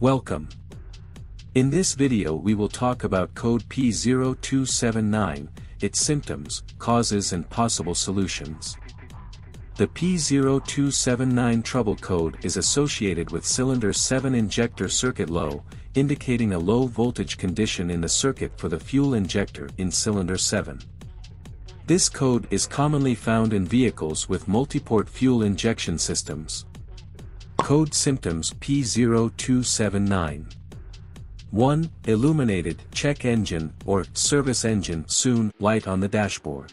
Welcome. In this video we will talk about code P0279, its symptoms, causes and possible solutions. The P0279 trouble code is associated with cylinder 7 injector circuit low, indicating a low voltage condition in the circuit for the fuel injector in cylinder 7. This code is commonly found in vehicles with multiport fuel injection systems. Code symptoms P0279 1. Illuminated check engine or service engine soon light on the dashboard.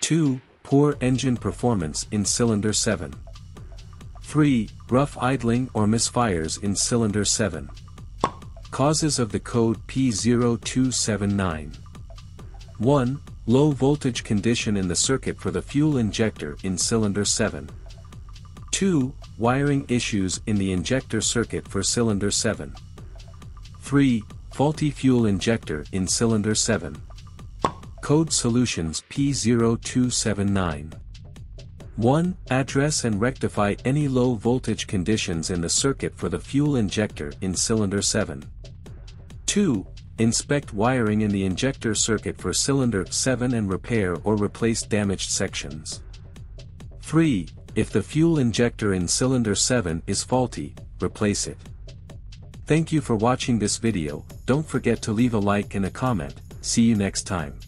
2. Poor engine performance in cylinder 7. 3. Rough idling or misfires in cylinder 7. Causes of the code P0279 1. Low voltage condition in the circuit for the fuel injector in cylinder 7. 2. Wiring issues in the injector circuit for cylinder 7. 3. Faulty fuel injector in cylinder 7. Code Solutions P0279 1. Address and rectify any low voltage conditions in the circuit for the fuel injector in cylinder 7. 2. Inspect wiring in the injector circuit for cylinder 7 and repair or replace damaged sections. 3. If the fuel injector in cylinder 7 is faulty, replace it. Thank you for watching this video, don't forget to leave a like and a comment, see you next time.